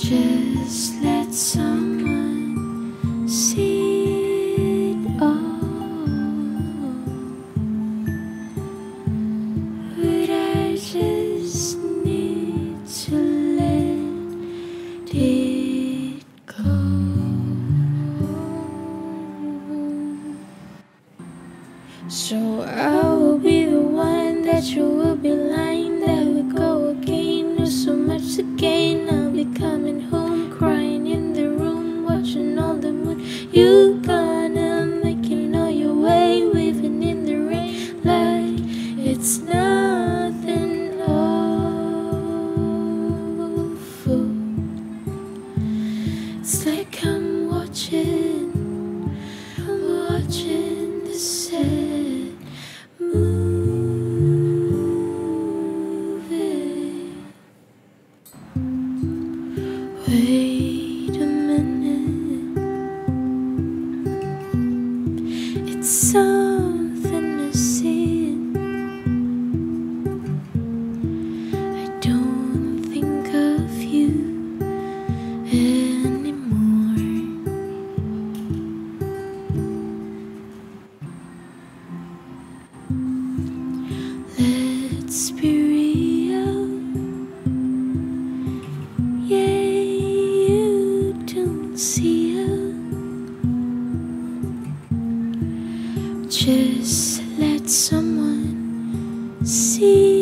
Just let someone see it all. But I just need to let it go. So I will be the one that you will be lying It's like I'm Just let someone see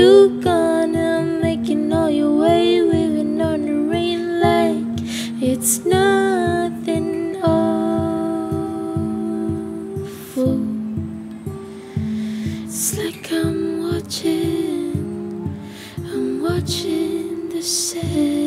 You gonna making all your way, waving on the rain like it's nothing awful. It's like I'm watching, I'm watching the set